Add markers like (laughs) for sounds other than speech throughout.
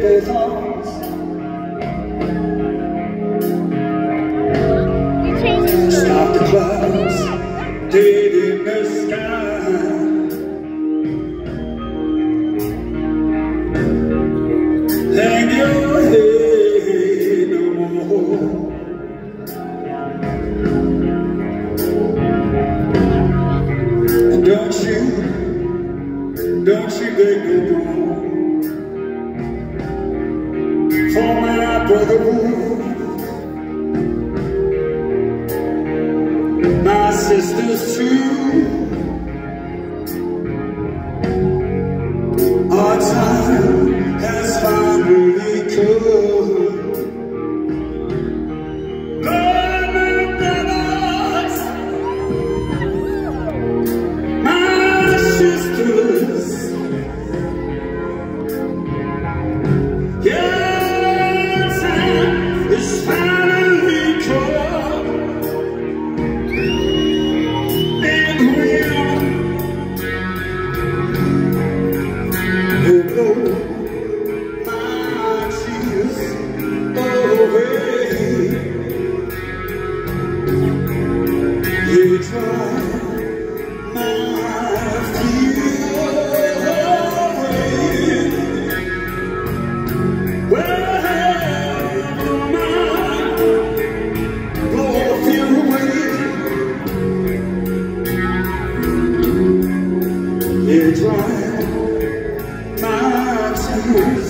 Stop the clouds, dead in the sky. Hang your head no more. Don't you, don't you beg no more brother my sisters too. Jesus. (laughs)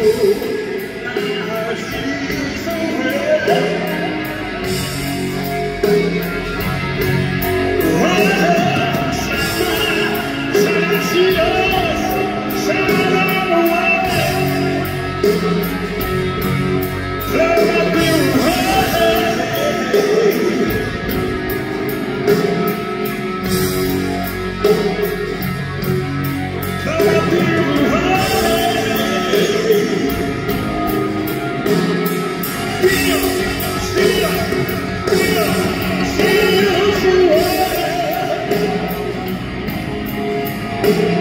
Oh, Thank you.